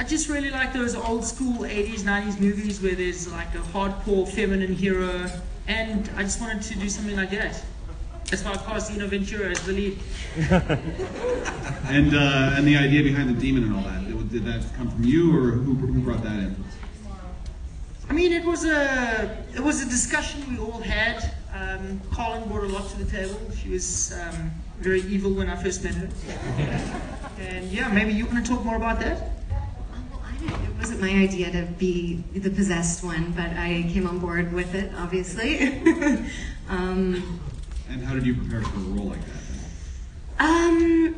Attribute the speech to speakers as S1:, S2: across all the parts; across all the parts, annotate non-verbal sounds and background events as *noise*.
S1: I just really like those old school 80s, 90s movies where there's like a hardcore feminine hero, and I just wanted to do something like that. That's why I cast Zeno Ventura as the lead.
S2: And uh, and the idea behind the demon and all that, did, did that come from you, or who, who brought that in?
S1: I mean, it was a it was a discussion we all had. Um, Carlyn brought a lot to the table. She was um, very evil when I first met her. *laughs* And yeah, maybe you want to talk more about that?
S3: Well, I didn't, it wasn't my idea to be the possessed one, but I came on board with it, obviously. *laughs* um,
S2: And how did you prepare for a role like that?
S3: um,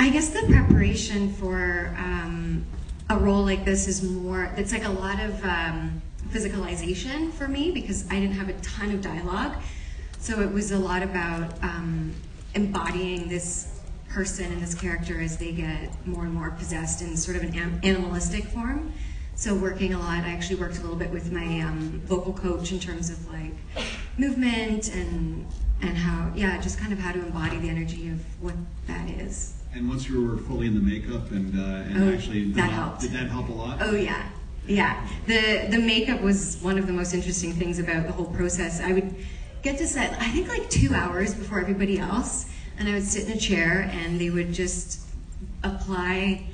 S3: I guess the preparation for um, a role like this is more, it's like a lot of um, physicalization for me because I didn't have a ton of dialogue. So it was a lot about um, embodying this person and this character as they get more and more possessed in sort of an am- animalistic form. So working a lot, I actually worked a little bit with my um, vocal coach in terms of like movement and and how yeah, just kind of how to embody the energy of what that is.
S2: And once you were fully in the makeup and uh, and
S3: Oh,
S2: actually did
S3: that helped.
S2: did that help a lot?
S3: Oh yeah, yeah. The the makeup was one of the most interesting things about the whole process. I would get to set, I think like two hours before everybody else, and I would sit in a chair and they would just apply,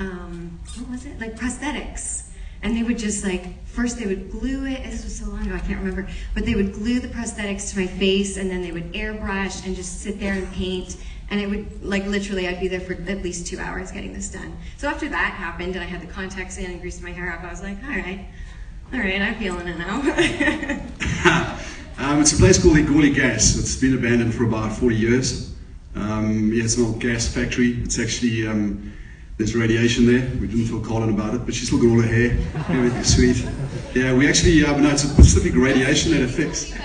S3: um, what was it, like prosthetics. And they would just like, first they would glue it, this was so long ago, I can't remember, but they would glue the prosthetics to my face and then they would airbrush and just sit there and paint. And it would, like, literally, I'd be there for at least two hours getting this done. So after that happened and I had the contacts in and greased my hair up, I was like, all right, all right, I'm feeling it now. *laughs*
S4: um, it's a place called Egoli Gas. It's been abandoned for about 40 years. Um, yeah, it's an old gas factory. It's actually, um, there's radiation there. We didn't tell Carlyn about it, but she's still got all her hair. Everything's sweet. Yeah, we actually, uh, no, it's a specific radiation that affects. *laughs*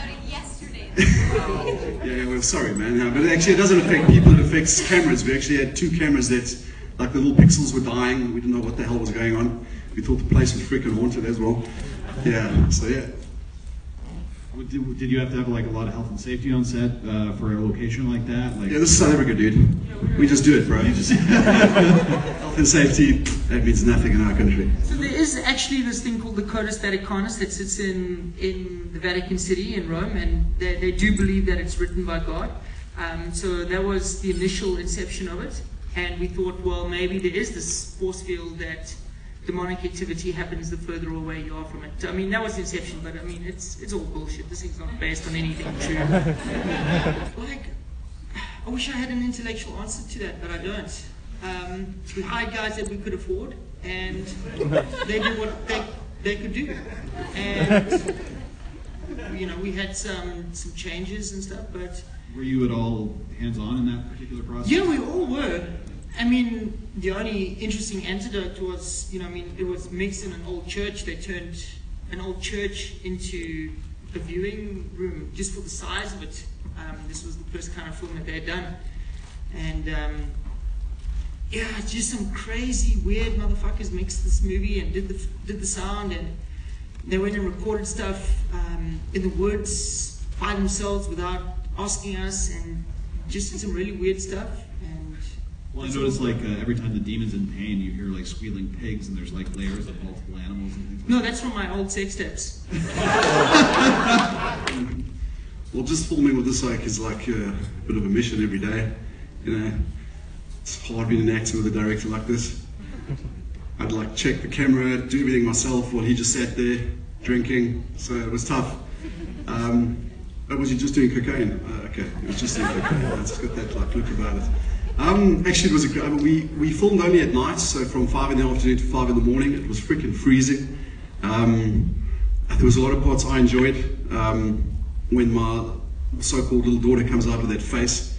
S4: Yeah, yeah, well, sorry, man. Yeah, but actually, it doesn't affect people. It affects cameras. We actually had two cameras that, like, the little pixels were dying. We didn't know what the hell was going on. We thought the place was freaking haunted as well. Yeah. So yeah.
S2: Did, did you have to have like a lot of health and safety on set uh, for a location like that? Like,
S4: Yeah, this is South Africa, dude. We just do it, bro. *laughs* Health and safety, that means nothing in our country.
S1: So there is actually this thing called the Codex Vaticanus that sits in, in the Vatican City in Rome, and they, they do believe that it's written by God. Um, so that was the initial inception of it, and we thought, well, maybe there is this force field that demonic activity happens the further away you are from it. I mean, that was the inception, but I mean, it's it's all bullshit. This thing's not based on anything true. *laughs* like, I wish I had an intellectual answer to that, but I don't. Um, we hired guys that we could afford, and they did what they, they could do. And, you know, we had some, some changes and stuff, but
S2: were you at all hands on in that particular process?
S1: yeah, we all were. I mean, the only interesting antidote was, you know, I mean, it was mixed in an old church. They turned an old church into a viewing room just for the size of it. Um, this was the first kind of film that they had done. And, um, yeah, just some crazy, weird motherfuckers mixed this movie and did the, did the sound. And they went and recorded stuff um, in the woods by themselves without asking us and just did some really weird stuff. And
S2: Well, I noticed like uh, every time the demon's in pain, you hear like squealing pigs, and there's like layers of multiple animals and things. Like
S1: No, that's from my old sex tapes. *laughs*
S4: Well, just filming with this like is like a bit of a mission every day. You know, it's hard being an actor with a director like this. I'd like check the camera, do everything myself while he just sat there drinking. So it was tough. Um, but was he just doing cocaine? Uh, okay, he was just doing cocaine. That's got that like look about it. Um, actually, it was a, I we we filmed only at night, so from five in the afternoon to five in the morning. It was freaking freezing. Um, there was a lot of parts I enjoyed. Um, when my so-called little daughter comes out with that face,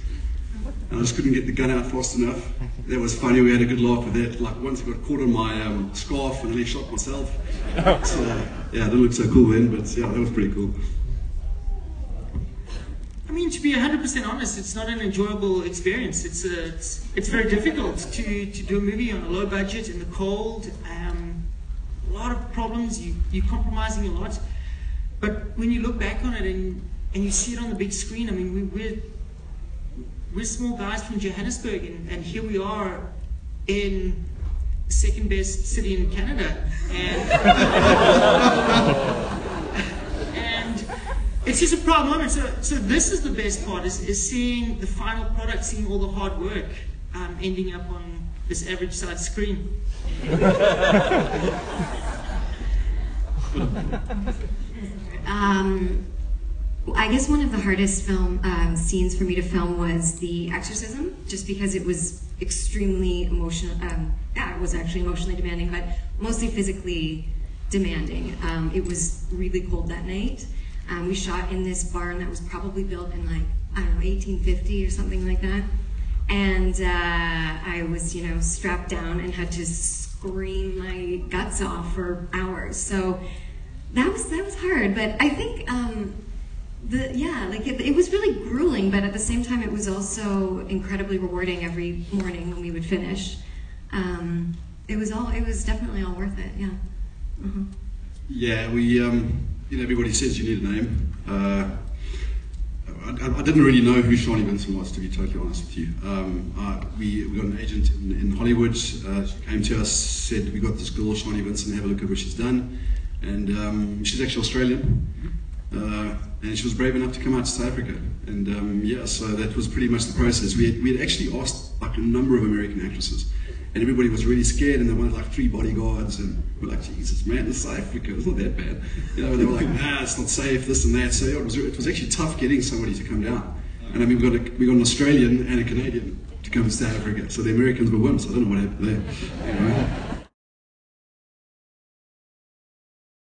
S4: and I just couldn't get the gun out fast enough. That was funny. We had a good laugh with that. Like once I got caught on my um, scarf and nearly shot myself. *laughs* So yeah, it didn't look so cool then, but yeah, that was pretty cool.
S1: I mean, to be 100% honest, it's not an enjoyable experience. It's, a, it's, it's very difficult to, to do a movie on a low budget in the cold. Um, a lot of problems. You, you're compromising a lot. But when you look back on it and, and you see it on the big screen, I mean, we, we're, we're small guys from Johannesburg, and, and here we are in second best city in Canada, and *laughs* it's just a proud moment. So, so this is the best part: is, is seeing the final product, seeing all the hard work um, ending up on this average size screen.
S3: Um, I guess one of the hardest film uh, scenes for me to film was the exorcism, just because it was extremely emotional. Um, yeah, it was actually emotionally demanding, but mostly physically demanding. Um, it was really cold that night. Um, we shot in this barn that was probably built in like I don't know 1850 or something like that, and uh, I was you know strapped down and had to scream my guts off for hours. So that was that was hard, but I think um, the yeah, like it, it was really grueling, but at the same time, it was also incredibly rewarding every morning when we would finish. Um, it was all it was definitely all worth it. Yeah. uh
S4: Yeah, we, um, you know, everybody says you need a name. Uh, I, I didn't really know who Sharni Vinson was, to be totally honest with you. Um, we, we got an agent in, in Hollywood. Uh, she came to us, said, We got this girl, Sharni Vinson, have a look at what she's done. And um, she's actually Australian. Uh, and she was brave enough to come out to South Africa. And um, yeah, so that was pretty much the process. We had, we had actually asked like a number of American actresses, and everybody was really scared, and they wanted like three bodyguards, and we're like, Jesus, man, it's South Africa, it's not that bad. You know, they were like, Nah, it's not safe, this and that. So it was it was actually tough getting somebody to come down. And I mean, we got a, we got an Australian and a Canadian to come to South Africa. So the Americans were wimps. I don't know what happened there.